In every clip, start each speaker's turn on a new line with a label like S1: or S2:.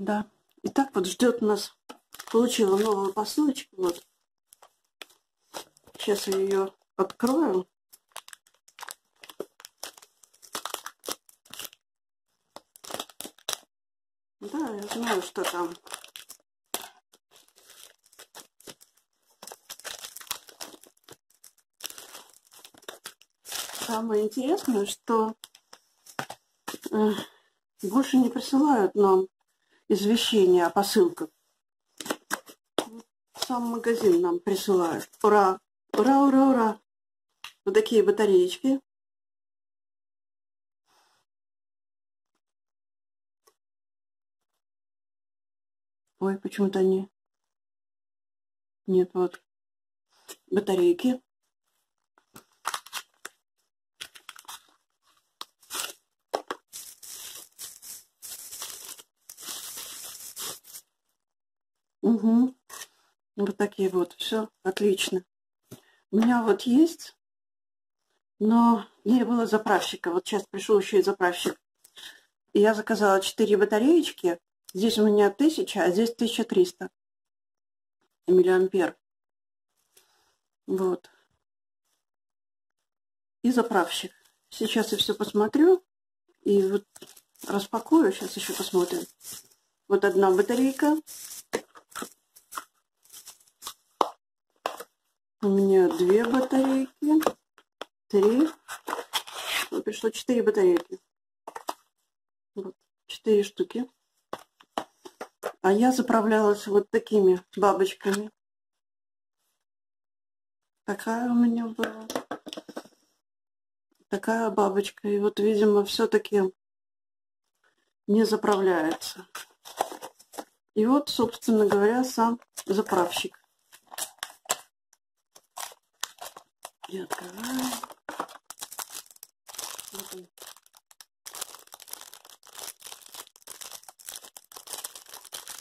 S1: Да. Итак, вот ждет нас, получила новую посылочку. Вот. Сейчас я ее открою. Да, я знаю, что там. Самое интересное, что э, больше не присылают нам извещения о посылках. Сам магазин нам присылает. Ура! Ура, ура, ура! Вот такие батареечки. Ой, почему-то они... Нет, вот. Батарейки. Угу. Вот такие вот. Все отлично. У меня вот есть, но не было заправщика. Вот сейчас пришел еще и заправщик. Я заказала 4 батареечки. Здесь у меня 1000, а здесь 1300 миллиампер. Вот. И заправщик. Сейчас я все посмотрю. И вот распакую. Сейчас еще посмотрим. Вот одна батарейка. У меня две батарейки, три. Вот пришло четыре батарейки. Вот, четыре штуки. А я заправлялась вот такими бабочками. Такая у меня была. Такая бабочка. И вот, видимо, все-таки не заправляется. И вот, собственно говоря, сам заправщик. Я открываю. Вот он.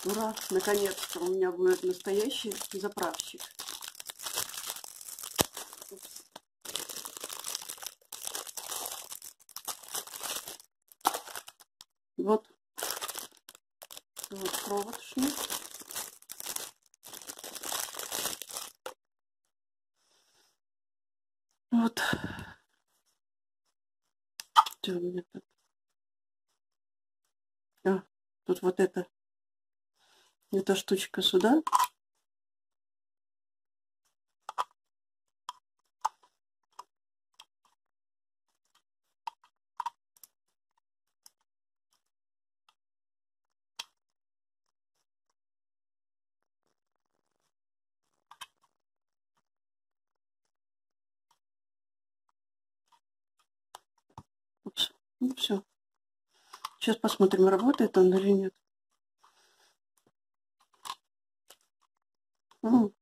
S1: Ура! Наконец-то у меня будет настоящий заправщик. Вот. Вот провод шнур. Вот. Что у меня тут? А, тут вот это. Эта штучка сюда. Ну все. Сейчас посмотрим, работает он или нет. М.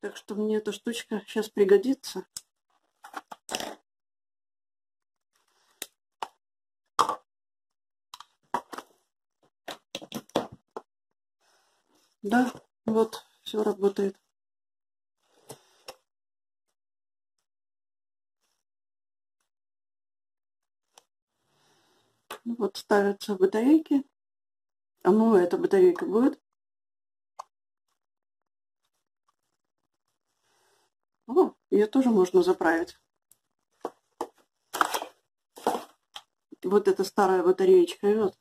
S1: Так что мне эта штучка сейчас пригодится. Да, вот, все работает. Ну вот ставятся батарейки. А ну, эта батарейка будет. О, ее тоже можно заправить. Вот эта старая батареечка идет.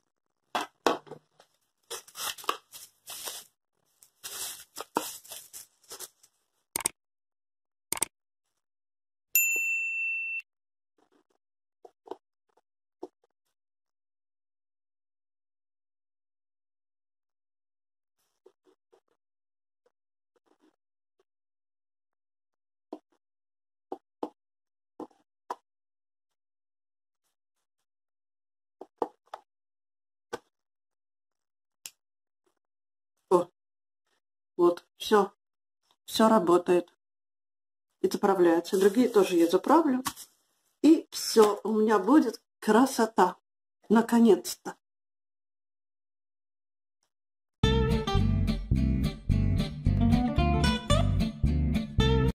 S1: Вот, все. Все работает. И заправляется. Другие тоже я заправлю. И все, у меня будет красота. Наконец-то.